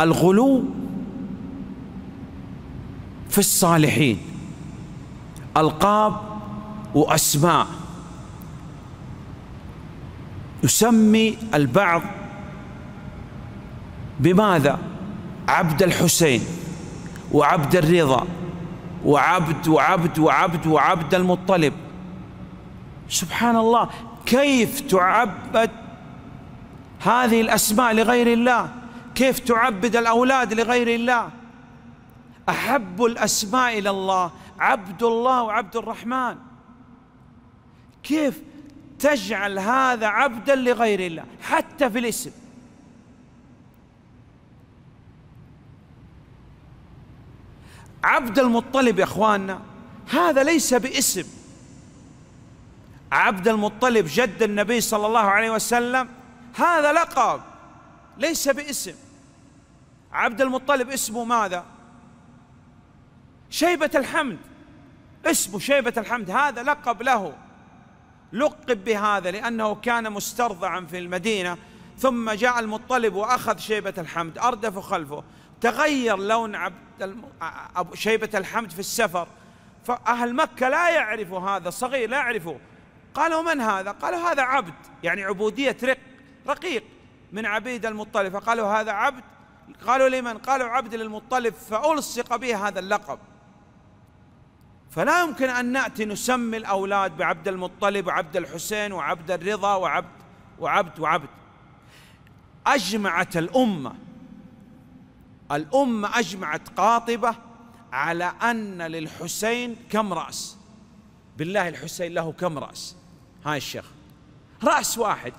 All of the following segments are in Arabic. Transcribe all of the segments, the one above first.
الغلو في الصالحين ألقاب وأسماء. يسمي البعض بماذا؟ عبد الحسين وعبد الرضا وعبد وعبد وعبد وعبد المطلب. سبحان الله كيف تعبد هذه الأسماء لغير الله؟ كيف تعبد الأولاد لغير الله؟ أحب الأسماء إلى الله عبد الله وعبد الرحمن. كيف تجعل هذا عبدا لغير الله؟ حتى في الاسم. عبد المطلب يا إخواننا هذا ليس باسم. عبد المطلب جد النبي صلى الله عليه وسلم هذا لقب. ليس باسم. عبد المطلب اسمه ماذا؟ شيبة الحمد. اسمه شيبة الحمد. هذا لقب له. لقب بهذا لأنه كان مسترضعا في المدينة ثم جاء المطلب وأخذ شيبة الحمد أردف خلفه. تغير لون عبد شيبة الحمد في السفر. فأهل مكة لا يعرفوا هذا صغير لا يعرفوا قالوا من هذا؟ قالوا هذا عبد يعني عبودية رق رقيق. من عبيد المطلب. فقالوا هذا عبد. قالوا لمن؟ قالوا عبد للمطلب. فألصق به هذا اللقب. فلا يمكن أن نأتي نسمي الأولاد بعبد المطلب وعبد الحسين وعبد الرضا وعبد وعبد وعبد. أجمعت الأمة. الأمة أجمعت قاطبة على أن للحسين كم رأس؟ بالله الحسين له كم رأس؟ هاي الشيخ. رأس واحد.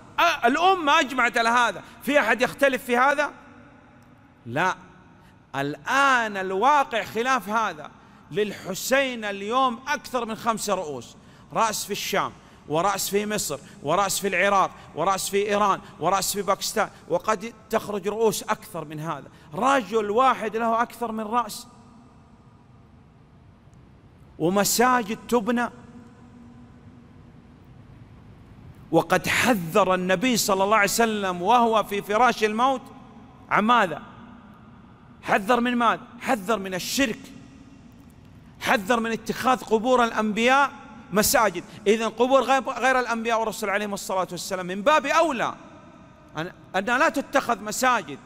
الأمة أجمعت على هذا. في أحد يختلف في هذا؟ لا. الآن الواقع خلاف هذا. للحسين اليوم أكثر من خمسة رؤوس. رأس في الشام ورأس في مصر ورأس في العراق ورأس في إيران ورأس في باكستان. وقد تخرج رؤوس أكثر من هذا. رجل واحد له أكثر من رأس. ومساجد تبنى. وقد حذر النبي صلى الله عليه وسلم وهو في فراش الموت عن ماذا؟ حذر من ماذا؟ حذر من الشرك. حذر من اتخاذ قبور الأنبياء مساجد. إذا قبور غير الأنبياء والرسل عليهم الصلاة والسلام من باب أولى أنها لا تتخذ مساجد.